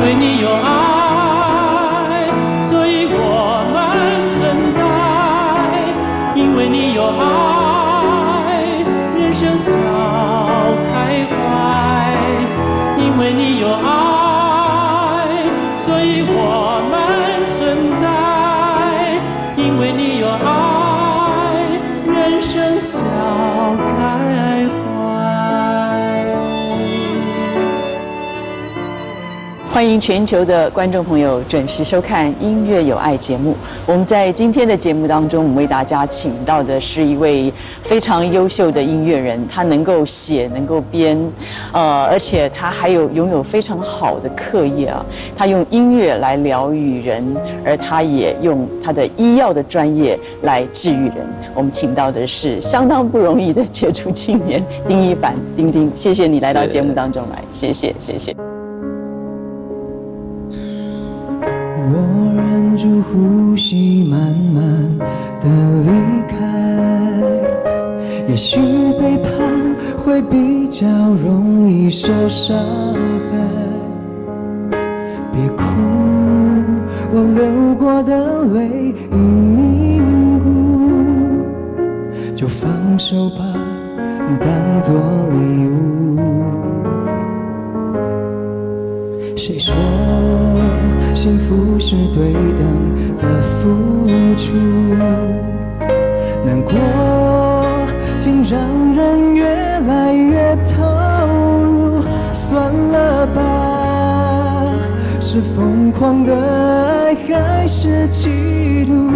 因为你欢迎全球的观众朋友准时收看《音乐有爱》节目。我们在今天的节目当中，我们为大家请到的是一位非常优秀的音乐人，他能够写，能够编，呃，而且他还有拥有非常好的课业啊。他用音乐来疗愈人，而他也用他的医药的专业来治愈人。我们请到的是相当不容易的杰出青年丁一凡，丁丁，谢谢你来到节目当中来，谢谢，谢谢。我忍住呼吸，慢慢的离开。也许背叛会比较容易受伤害。别哭，我流过的泪已凝固，就放手吧，当作礼物。谁说幸福是对等的付出？难过竟让人越来越投入，算了吧，是疯狂的爱还是嫉妒？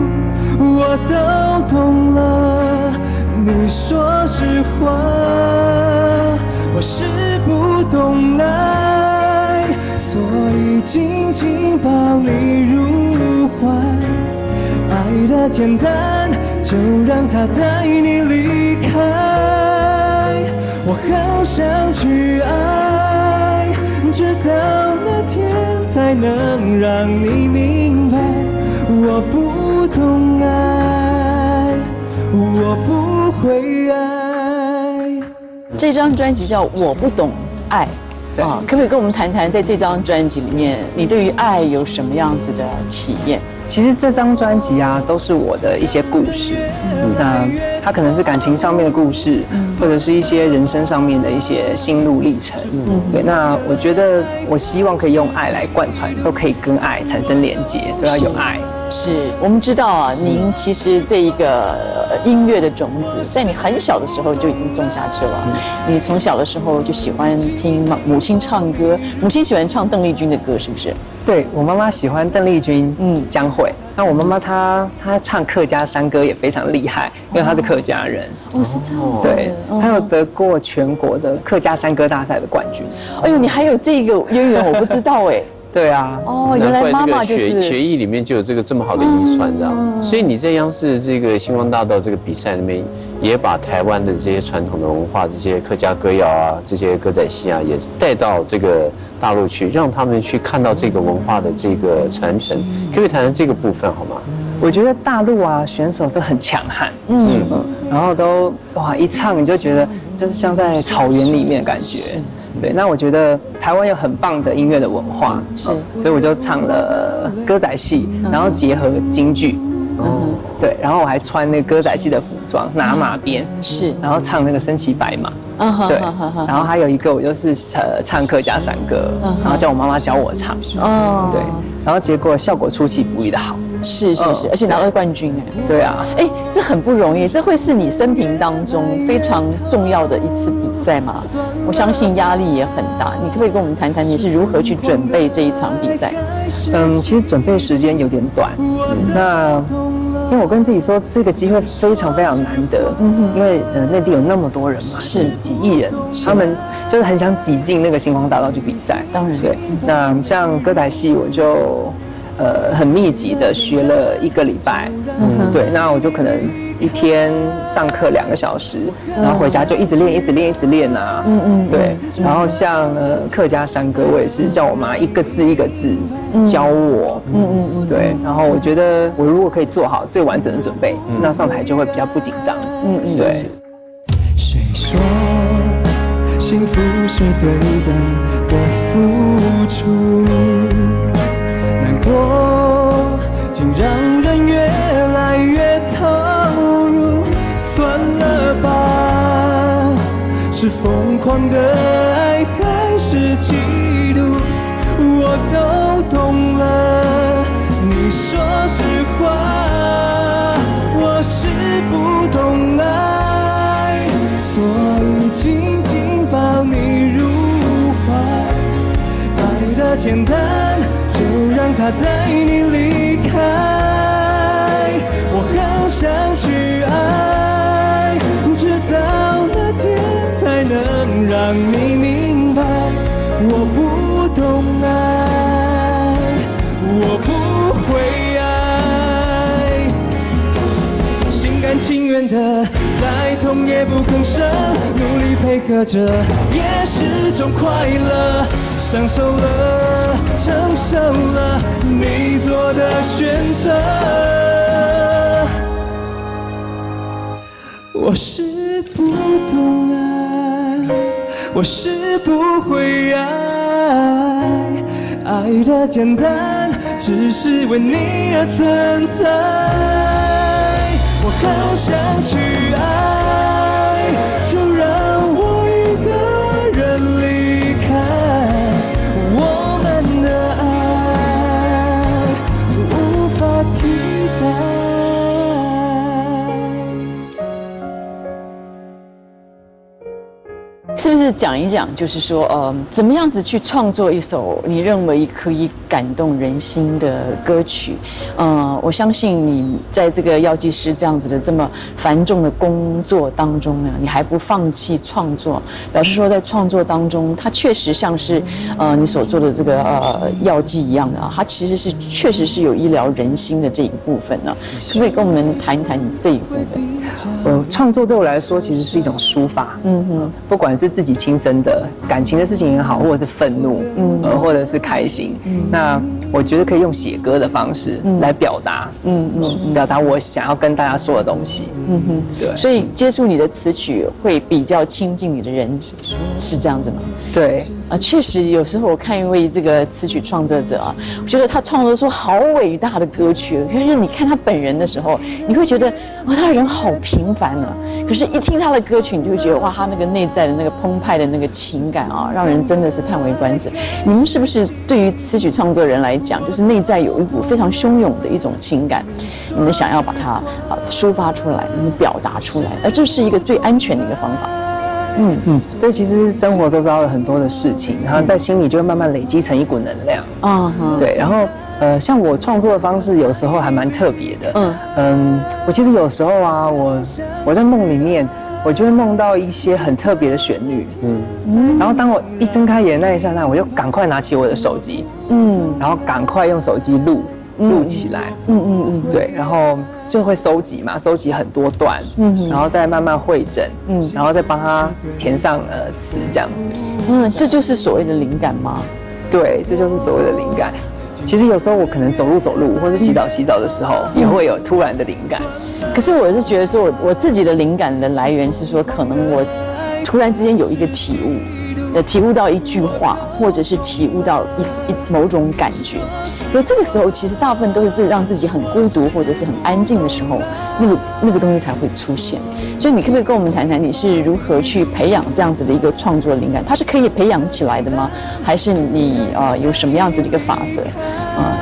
我都懂了，你说实话，我是不懂爱，紧紧抱你入怀。爱的简单，就让它带你离开。我好想去爱，直到那天才能让你明白，我不懂爱，我不会爱。这张专辑叫《我不懂爱》。对啊，可不可以跟我们谈谈，在这张专辑里面，你对于爱有什么样子的体验？其实这张专辑啊，都是我的一些故事。嗯那它可能是感情上面的故事，嗯或者是一些人生上面的一些心路历程。嗯对，那我觉得我希望可以用爱来贯穿，都可以跟爱产生连接，都要有爱。是我们知道啊，您其实这一个呃音乐的种子，在你很小的时候就已经种下去了。你从小的时候就喜欢听母亲唱歌，母亲喜欢唱邓丽君的歌，是不是？对我妈妈喜欢邓丽君，嗯嗯，江蕙。那我妈妈她她唱客家山歌也非常厉害，因为她是客家人。哦，是这样子。对，嗯她有得过全国的客家山歌大赛的冠军。哎呦，你还有这个渊源，我不知道哎。对啊，哦，原来妈妈就血是血液里面就有这个这么好的遗传，这样。嗯所以你在央视这个星光大道这个比赛里面，也把台湾的这些传统的文化，这些客家歌谣啊，这些歌仔戏啊，也带到这个大陆去，让他们去看到这个文化的这个传承。可以谈谈这个部分好吗？我觉得大陆啊选手都很强悍，嗯。嗯，然后都哇一唱你就觉得就是像在草原里面的感觉。对，那我觉得台湾有很棒的音乐的文化，是。嗯所以我就唱了歌仔戏，然后结合京剧。嗯。对，然后我还穿那个歌仔戏的服装，拿马鞭，是，然后唱那个身骑白马。对然后还有一个我就是呃唱客家山歌嗯，然后叫我妈妈教我唱。哦。对，然后结果效果出其不意的好。是是是，嗯而且拿到冠军哎。对啊，哎，这很不容易，这会是你生平当中非常重要的一次比赛吗？我相信压力也很大。你可不可以跟我们谈谈你是如何去准备这一场比赛？嗯，其实准备时间有点短。那因为我跟自己说，这个机会非常非常难得，因为呃内地有那么多人嘛，是几几亿人，他们就是很想挤进那个星光大道去比赛。当然对。那像歌仔戏，我就呃很密集的学了一个礼拜。嗯对，那我就可能一天上课两个小时，然后回家就一直练，一直练，一直练啊。嗯嗯对嗯，然后像呃客家山歌，我也是叫我妈一个字一个字教我。嗯嗯嗯，对，然后我觉得我如果可以做好最完整的准备，那上台就会比较不紧张。嗯嗯对，谁说幸福是对等的付出？是疯狂的爱还是嫉妒，我都懂了。你说实话，我是不懂爱，所以紧紧抱你入怀。爱的简单，就让它带你离开。让你明白，我不懂爱，我不会爱。心甘情愿的，再痛也不吭声，努力配合着，也是种快乐。享受了，承受了你做的选择。我是不懂爱，我是不会爱，爱的简单，只是为你而存在。我好想去爱，是讲一讲，就是说，呃，怎么样子去创作一首你认为可以感动人心的歌曲？呃，我相信你在这个药剂师这样子的这么繁重的工作当中呢，你还不放弃创作，表示说在创作当中，它确实像是呃你所做的这个呃药剂一样的啊，它其实是确实是有医疗人心的这一部分呢。可不可以跟我们谈一谈你这一部分？呃，创作对我来说其实是一种抒发，嗯哼，不管是自己亲身的感情的事情也好，或者是愤怒，嗯。呃，或者是开心，嗯。那我觉得可以用写歌的方式来表达，嗯嗯嗯，表达我想要跟大家说的东西，嗯哼。对，所以接触你的词曲会比较亲近你的人，是这样子吗？对，啊，确实，有时候我看一位这个词曲创作者啊，我觉得他创作出好伟大的歌曲，可是你看他本人的时候，你会觉得哇，他人好平凡啊。可是，一听他的歌曲，你就会觉得哇，他那个内在的那个澎湃的那个情感啊，让人真的是叹为观止。你们是不是对于词曲创作人来讲，就是内在有一股非常汹涌的一种情感，你们想要把它啊抒发出来，你们表达出来，而这是一个最安全的一个方法。嗯。嗯，所以其实生活周遭了很多的事情，然后在心里就会慢慢累积成一股能量，啊哈，对，然后呃，像我创作的方式有时候还蛮特别的，嗯。嗯，我其实有时候啊，我我在梦里面，我就会梦到一些很特别的旋律，嗯，然后当我一睁开眼那一刹那，我就赶快拿起我的手机，嗯。然后赶快用手机录录起来，嗯嗯嗯，对，然后就会收集嘛，收集很多段，嗯。然后再慢慢会诊，嗯。然后再帮他填上呃词这样。子。嗯，这就是所谓的灵感吗？对，这就是所谓的灵感。其实有时候我可能走路走路，或是洗澡洗澡的时候，也会有突然的灵感。可是我是觉得说我，我自己的灵感的来源是说，可能我突然之间有一个体悟，呃，体悟到一句话，或者是体悟到一一某种感觉。所以这个时候，其实大部分都是自让自己很孤独或者是很安静的时候，那个那个东西才会出现。所以你可不可以跟我们谈谈，你是如何去培养这样子的一个创作灵感？它是可以培养起来的吗？还是你呃有什么样子的一个法则？啊、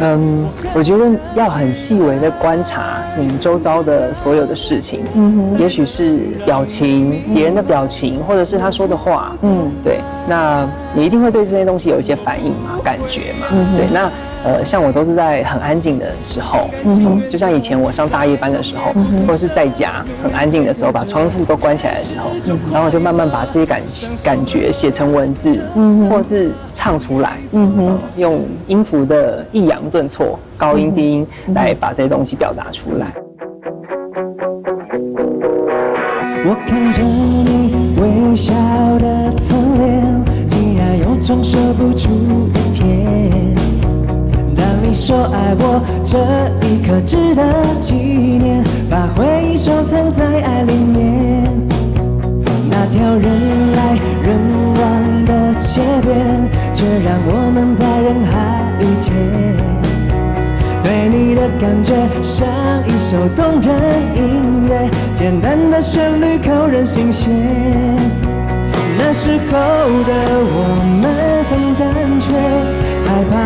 嗯，我觉得要很细微的观察你周遭的所有的事情，嗯哼。也许是表情，别人的表情，或者是他说的话，嗯。对，那你一定会对这些东西有一些反应嘛，感觉嘛，嗯对，那呃，像我都是在很安静的时候，嗯哼就像以前我上大夜班的时候，嗯或者是在家很安静的时候，把窗户都关起来的时候，然后我就慢慢把这些感感觉写成文字，嗯哼或是唱出来，嗯哼呃用音符的抑扬顿挫、高音低音来把这些东西表达出来。我看着你微笑的侧脸，竟然有种说不出说爱我，这一刻值得纪念，把回忆收藏在爱里面。那条人来人往的街边，却让我们在人海遇见。对你的感觉像一首动人音乐，简单的旋律扣人心弦。那时候的我们很单纯，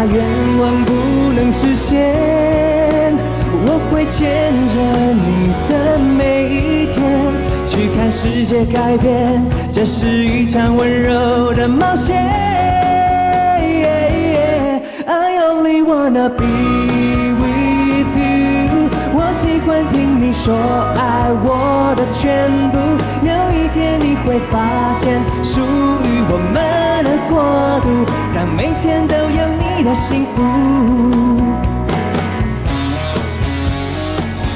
愿望不能实现。我会牵着你的每一天，去看世界改变，这是一场温柔的冒险。I only wanna be with you。我喜欢听你说爱我的全部，有一天你会发现属于我们的国度，让每天都有你的幸福。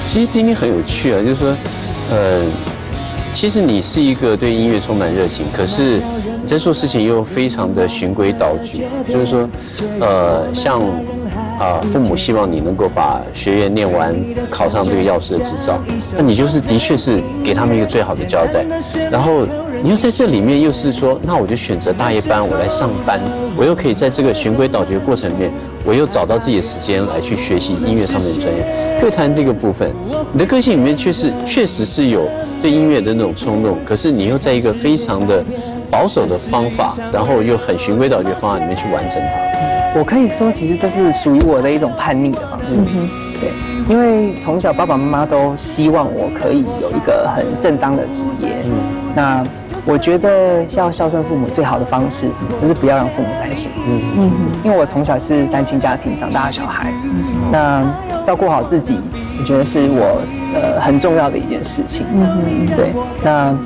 其实听听很有趣啊，就是说，呃，其实你是一个对音乐充满热情，可是你在做事情又非常的循规蹈矩，就是说，呃，像啊，父母希望你能够把学业念完，考上这个药师的执照，那你就是的确是给他们一个最好的交代，然后你又在这里面又是说，那我就选择大夜班，我来上班，我又可以在这个循规蹈矩的过程里面，我又找到自己的时间来去学习音乐上面的专业。可以谈这个部分，你的个性里面确实确实是有对音乐的那种冲动，可是你又在一个非常的保守的方法，然后又很循规蹈矩的方法里面去完成它。我可以说，其实这是属于我的一种叛逆的方式。对，因为从小爸爸妈妈都希望我可以有一个很正当的职业。嗯，那我觉得要孝顺父母最好的方式，就是不要让父母担心。嗯嗯，因为我从小是单亲家庭长大的小孩，那照顾好自己，我觉得是我呃很重要的一件事情。嗯嗯，对，那。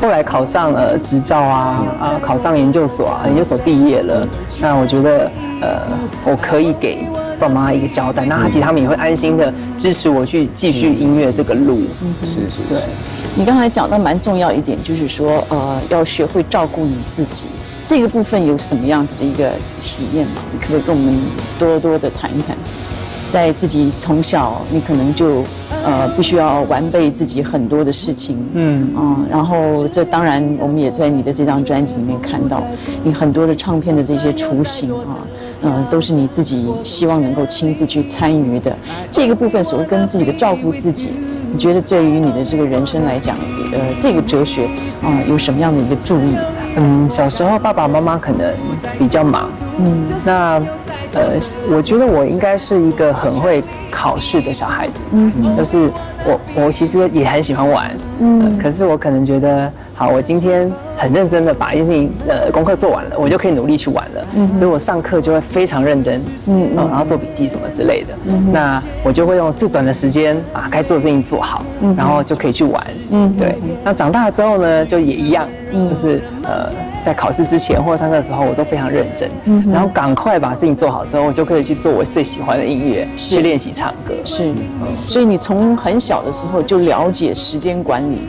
后来考上了执照啊啊，考上研究所啊，研究所毕业了。那我觉得，呃，我可以给爸妈一个交代，那其实他们也会安心的支持我去继续音乐这个路。是是，对。你刚才讲到蛮重要一点，就是说，呃，要学会照顾你自己。这个部分有什么样子的一个体验吗？你可不可以跟我们多多的谈一谈？在自己从小，你可能就呃必须要完备自己很多的事情，嗯啊，然后这当然我们也在你的这张专辑里面看到，你很多的唱片的这些雏形啊，嗯，都是你自己希望能够亲自去参与的。这个部分所谓跟自己的照顾自己，你觉得对于你的这个人生来讲，呃，这个哲学啊有什么样的一个注意？嗯，小时候爸爸妈妈可能比较忙，嗯，那。呃，我觉得我应该是一个很会考试的小孩子，嗯，就是我我其实也很喜欢玩，嗯，可是我可能觉得，好，我今天很认真的把一件事情呃功课做完了，我就可以努力去玩了，嗯，所以我上课就会非常认真，嗯，然后做笔记什么之类的，嗯，那我就会用最短的时间把该做的事情做好，嗯，然后就可以去玩，嗯，对，那长大了之后呢，就也一样，嗯，就是呃。在考试之前或者上课的时候，我都非常认真，然后赶快把事情做好之后，我就可以去做我最喜欢的音乐，去练习唱歌。是，所以你从很小的时候就了解时间管理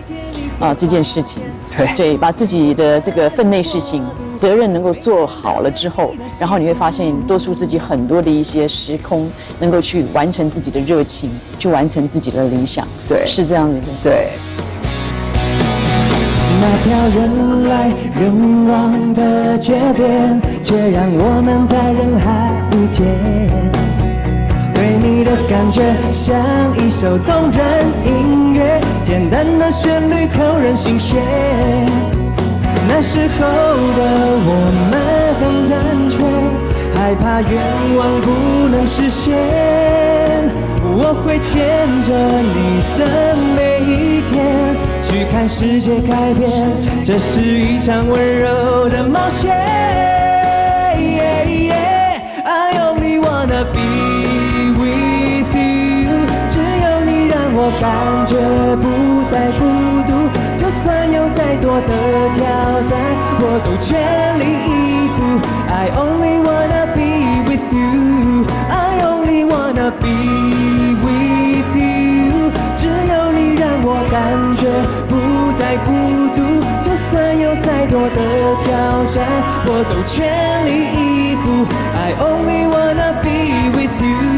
啊这件事情。对，对，把自己的这个分内事情、责任能够做好了之后，然后你会发现多出自己很多的一些时空，能够去完成自己的热情，去完成自己的理想。对，是这样子的。对。那条人来人往的街边，却让我们在人海遇见。对你的感觉像一首动人音乐，简单的旋律扣人心弦。那时候的我们很单纯，害怕愿望不能实现。我会牵着你的每一。去看世界改变，这是一场温柔的冒险。I only wanna be with you，只有你让我感觉不再孤独，就算有再多的挑战，我都全力以赴。I only wanna be with you，I only wanna be with you，只有你让我感觉。再孤独，就算有再多的挑战，我都全力以赴。I only wanna be with you。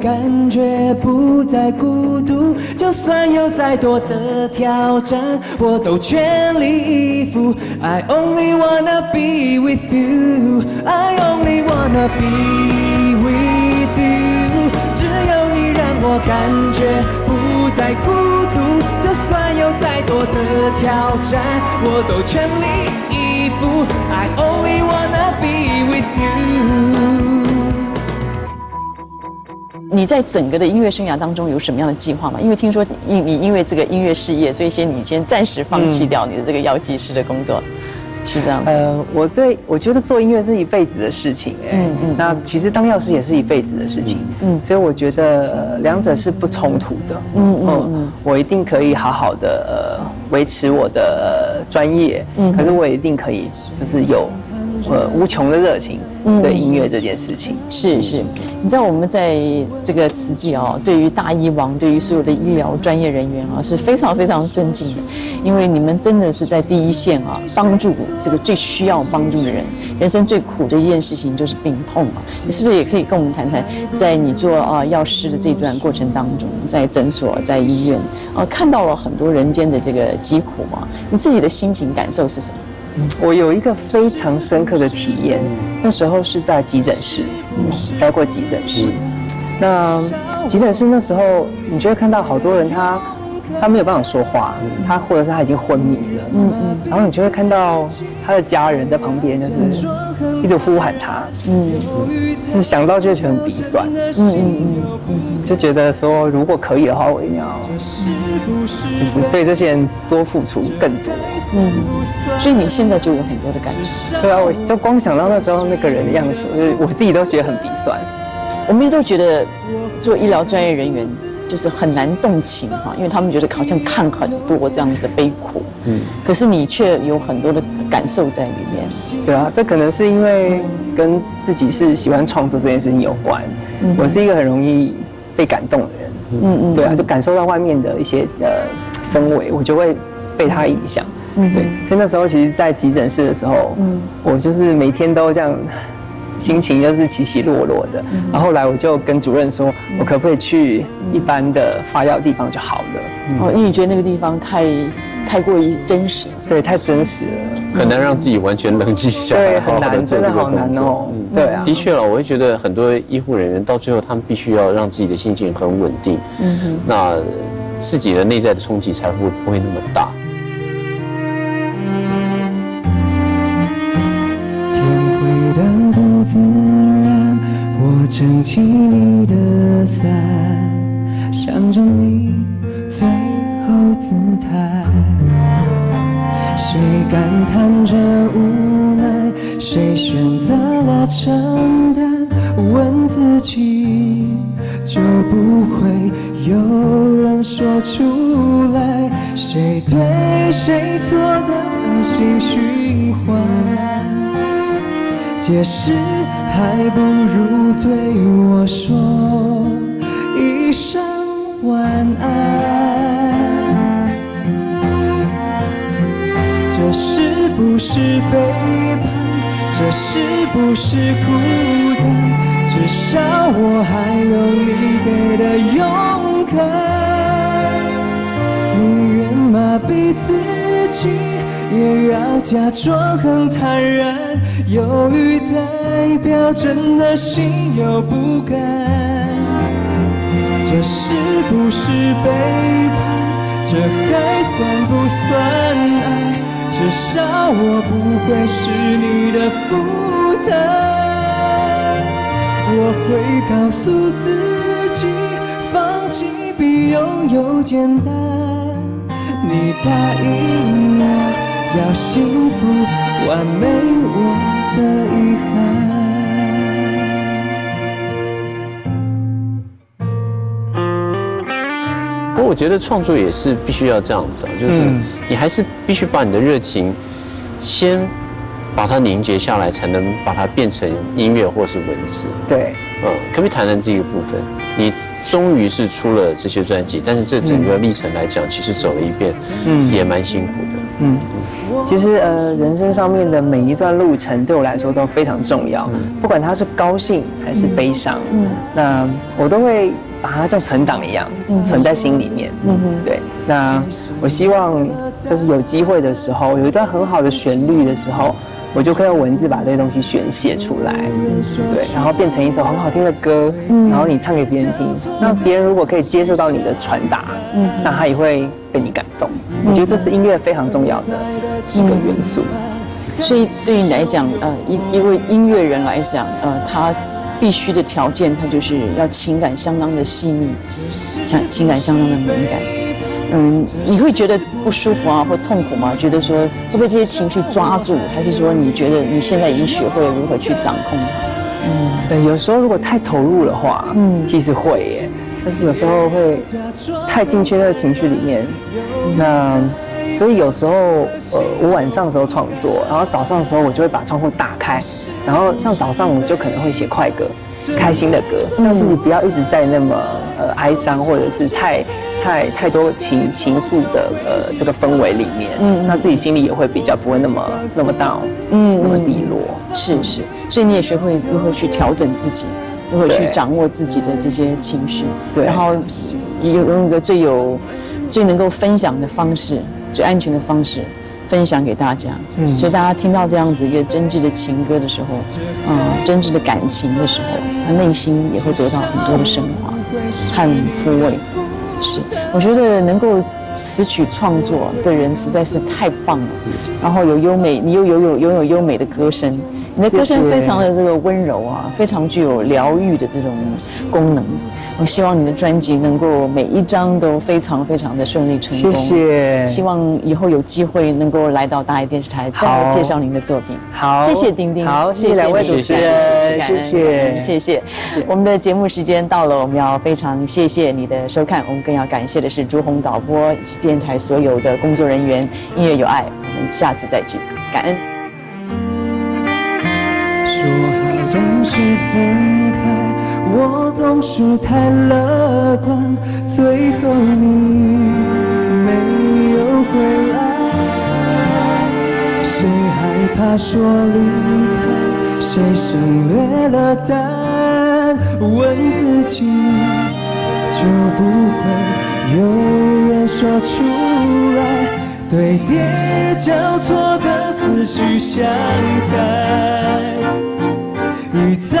感觉不再孤独。就算有再多的挑战，我都全力以赴。I only wanna be with you. I only wanna be with you. 只有你让我感觉不再孤独。就算有再多的挑战，我都全力以赴。I only wanna be with you. 你在整个的音乐生涯当中有什么样的计划吗？因为听说你你因为这个音乐事业，所以先你先暂时放弃掉你的这个药剂师的工作，是这样。的。呃，我对我觉得做音乐是一辈子的事情，哎，嗯嗯那其实当药师也是一辈子的事情，嗯嗯，所以我觉得呃两者是不冲突的，嗯嗯哦嗯。我一定可以好好的呃维持我的呃专业，嗯。可是我也一定可以就是有呃无穷的热情嗯。对音乐这件事情，是是，你知道我们在这个慈济哦，对于大医王，对于所有的医疗专业人员啊，是非常非常尊敬的，因为你们真的是在第一线啊，帮助这个最需要帮助的人。人生最苦的一件事情就是病痛啊，你是不是也可以跟我们谈谈，在你做啊药师的这段过程当中，在诊所、在医院啊，看到了很多人间的这个疾苦啊，你自己的心情感受是什么？我有一个非常深刻的体验，那时候是在急诊室，待过急诊室。那急诊室那时候，你就会看到好多人他他没有办法说话，他或者是他已经昏迷了，嗯嗯。然后你就会看到他的家人在旁边，就是一直呼喊他，嗯。是想到就会觉得很鼻酸，嗯嗯嗯就觉得说如果可以的话，我一定要就是对这些人多付出更多。嗯，所以你现在就有很多的感觉。对啊，我就光想到那时候那个人的样子，我自己都觉得很鼻酸。我们一直都觉得做医疗专业人员就是很难动情哈，因为他们觉得好像看很多这样的悲苦，嗯，可是你却有很多的感受在里面。对啊，这可能是因为跟自己是喜欢创作这件事情有关。嗯。我是一个很容易被感动的人，嗯嗯对啊，就感受到外面的一些呃氛围，我就会被它影响。嗯。对，所以那时候其实，在急诊室的时候，嗯。我就是每天都这样，心情就是起起落落的。嗯然后后来我就跟主任说，我可不可以去一般的发药地方就好了？哦，因为你觉得那个地方太太过于真实。对，太真实了。很难让自己完全冷静下对，来，很好好的难，真的好难哦。嗯对啊，的确了，我会觉得很多医护人员到最后，他们必须要让自己的心情很稳定，嗯哼，那自己的内在的冲击才会不会那么大。撑起你的伞，想着你最后姿态。谁感叹着无奈？谁选择了承担？问自己，就不会有人说出来。谁对谁错的恶性循环？解释还不如对我说一声晚安。这是不是背叛？这是不是孤单？至少我还有你给的勇敢。宁愿麻痹自己，也要假装很坦然。犹豫代表真的心有不甘。这是不是背叛？这还算不算爱？至少我不会是你的负担。我会告诉自己，放弃比拥有简单。你答应要幸福，完美我的遗憾。不过我觉得创作也是必须要这样子啊，就是嗯你还是必须把你的热情先把它凝结下来，才能把它变成音乐或是文字。对，嗯，可不可以谈谈这个部分？你终于是出了这些专辑，但是这整个历程来讲，其实走了一遍，嗯也蛮辛苦的。嗯，其实呃，人生上面的每一段路程对我来说都非常重要，不管它是高兴还是悲伤，嗯，那我都会把它像存档一样，嗯存在心里面。嗯哼，对。那我希望就是有机会的时候，有一段很好的旋律的时候。我就可以用文字把这些东西宣泄出来，对，然后变成一首很好听的歌，然后你唱给别人听，那别人如果可以接受到你的传达，嗯，那他也会被你感动。我觉得这是音乐非常重要的一个元素。所以对于你来讲，呃，一一位音乐人来讲，呃，他必须的条件，他就是要情感相当的细腻，情情感相当的敏感。嗯，你会觉得不舒服啊，或痛苦吗？觉得说会被这些情绪抓住，还是说你觉得你现在已经学会了如何去掌控它？嗯，对，有时候如果太投入的话，嗯，其实会耶，但是有时候会太进去那个情绪里面，那所以有时候呃，我晚上的时候创作，然后早上的时候我就会把窗户打开，然后像早上我就可能会写快歌，开心的歌，让自己不要一直在那么呃哀伤或者是太。太太多情情愫的呃这个氛围里面，嗯，那自己心里也会比较不会那么那么 down，嗯，那么低落，是是，所以你也学会如何去调整自己，如何去掌握自己的这些情绪，对，然后有用一个最有最能够分享的方式，最安全的方式分享给大家，嗯，所以大家听到这样子一个真挚的情歌的时候，嗯，真挚的感情的时候，他内心也会得到很多的升华和抚慰。是，我觉得能够词曲创作的人实在是太棒了，然后有优美，你又有有拥有优美的歌声，你的歌声非常的这个温柔啊，非常具有疗愈的这种功能。我希望你的专辑能够每一张都非常非常的顺利成功。谢谢。希望以后有机会能够来到大爱电视台，再介绍您的作品。好，谢谢丁丁。好，谢谢两位主持人，谢谢，谢谢。我们的节目时间到了，我们要非常谢谢你的收看。我们更要感谢的是朱红导播以及电台所有的工作人员。音乐有爱，我们下次再聚，感恩。说好暂时分开。我总是太乐观，最后你没有回来。谁害怕说离开？谁省略了答案？问自己，就不会有人说出来。对叠交错的思绪相爱。一再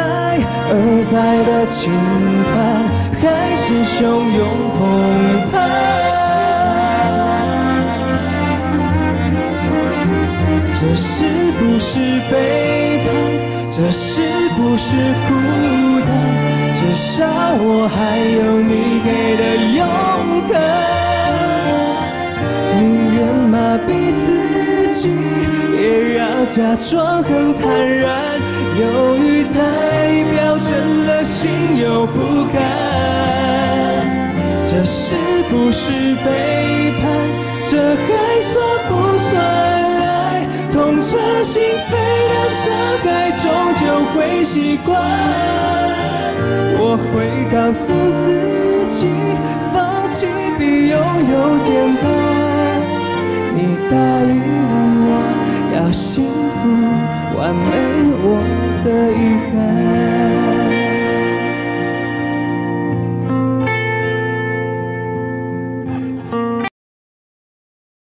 而再的侵犯，还是汹涌澎湃。这是不是背叛？这是不是孤单？至少我还有你给的勇敢。宁愿麻痹自己，假装很坦然。犹豫代表真的心有不甘，这是不是背叛？这还算不算爱？痛彻心扉的伤害，终究会习惯。我会告诉自己，放弃比拥有简单。你答应我要幸福。完美，我的遗憾。